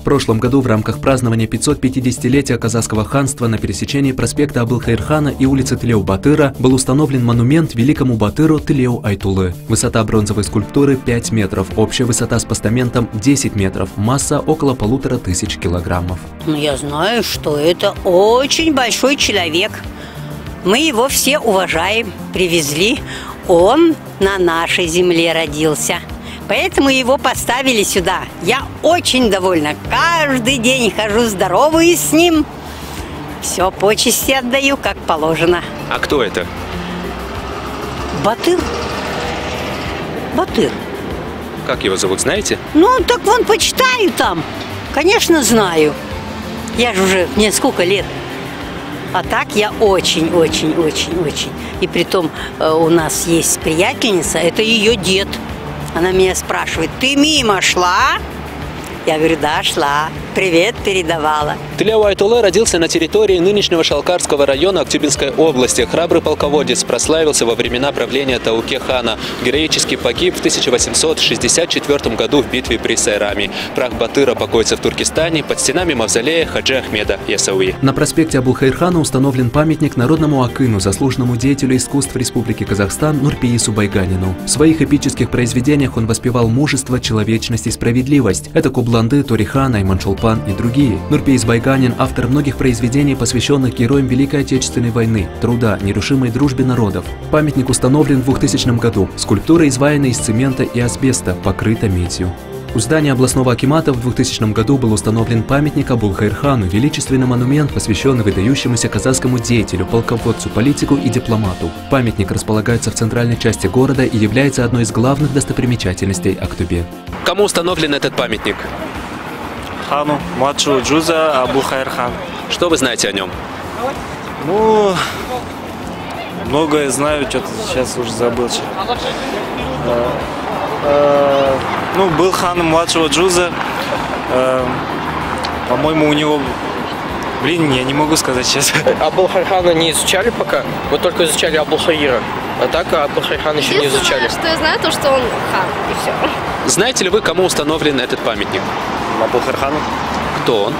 В прошлом году в рамках празднования 550-летия казахского ханства на пересечении проспекта Абылхайрхана и улицы Тлеу-Батыра был установлен монумент великому Батыру Тлеу Айтулы. Высота бронзовой скульптуры 5 метров, общая высота с постаментом 10 метров, масса около полутора тысяч килограммов. Ну, я знаю, что это очень большой человек. Мы его все уважаем, привезли. Он на нашей земле родился. Поэтому его поставили сюда. Я очень довольна. Каждый день хожу здороваюсь с ним. Все почести отдаю, как положено. А кто это? Батыр. Батыр. Как его зовут, знаете? Ну, так вон почитаю там. Конечно, знаю. Я же уже мне сколько лет. А так я очень-очень-очень-очень. И при том э, у нас есть приятельница, это ее дед. Она меня спрашивает, ты мимо шла? Я говорю, да, шла. Привет передавала. Тляу Айтуле родился на территории нынешнего Шалкарского района Актюбинской области. Храбрый полководец прославился во времена правления Тауке хана. Героически погиб в 1864 году в битве при Сайраме. Прах Батыра покоится в Туркестане под стенами мавзолея Хаджи Ахмеда Ясауи. На проспекте Абулхайрхана установлен памятник народному акыну, заслуженному деятелю искусств Республики Казахстан Нурпиису Байганину. В своих эпических произведениях он воспевал мужество, человечность и справедливость. Это Кубланды, Торихана и Маншул Чулпан и другие. Нурпейс Байганин – автор многих произведений, посвященных героям Великой Отечественной войны, труда, нерушимой дружбе народов. Памятник установлен в 2000 году. Скульптура изваяна из цемента и асбеста, покрыта медью. У здания областного акимата в 2000 году был установлен памятник Абулхайрхану, величественный монумент, посвященный выдающемуся казахскому деятелю, полководцу, политику и дипломату. Памятник располагается в центральной части города и является одной из главных достопримечательностей Актубе. Кому установлен этот памятник? Хану, младшего Джуза Абу Хайрхан. Что вы знаете о нем? Ну, многое знаю, что-то сейчас уже забыл. Э, э, ну, был ханом младшего Джуза. Э, по-моему, у него Блин, я не могу сказать сейчас. Абулхайхана не изучали пока? Мы только изучали Абулхаира. А так Абулхайхана еще не изучали. что я знаю, то, что он хан, и все. Знаете ли вы, кому установлен этот памятник? Абулхайрхану. Кто он?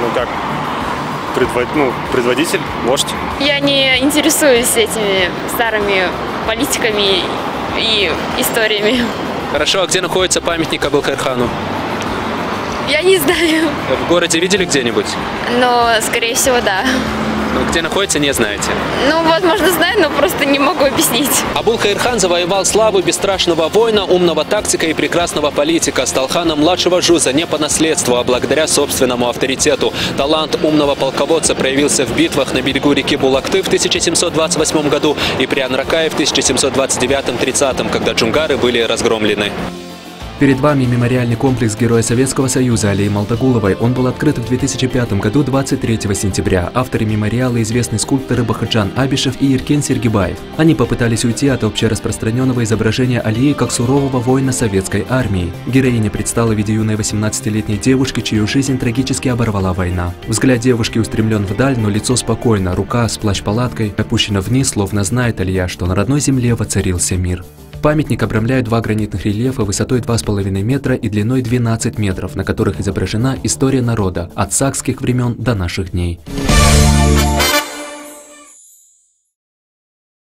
Ну как, предвод... ну, предводитель, вождь. Я не интересуюсь этими старыми политиками и историями. Хорошо, а где находится памятник Абулхайрхану? Я не знаю. В городе видели где-нибудь? Но, скорее всего, да. Но где находится, не знаете? Ну, возможно, знаю, но просто не могу объяснить. Абул Хайрхан завоевал славу бесстрашного воина, умного тактика и прекрасного политика. Стал ханом младшего Жуза не по наследству, а благодаря собственному авторитету. Талант умного полководца проявился в битвах на берегу реки Булакты в 1728 году и при Анракае в 1729-30, когда джунгары были разгромлены. Перед вами мемориальный комплекс Героя Советского Союза Алии Молдогуловой. Он был открыт в 2005 году 23 сентября. Авторы мемориала – известные скульпторы Бахаджан Абишев и Иркен Сергибаев. Они попытались уйти от общераспространенного изображения Алии как сурового воина советской армии. Героиня предстала в виде юной 18-летней девушки, чью жизнь трагически оборвала война. Взгляд девушки устремлен вдаль, но лицо спокойно, рука с плащ-палаткой опущена вниз, словно знает Алия, что на родной земле воцарился мир. Памятник обрамляет два гранитных рельефа высотой 2,5 метра и длиной 12 метров, на которых изображена история народа от сакских времен до наших дней.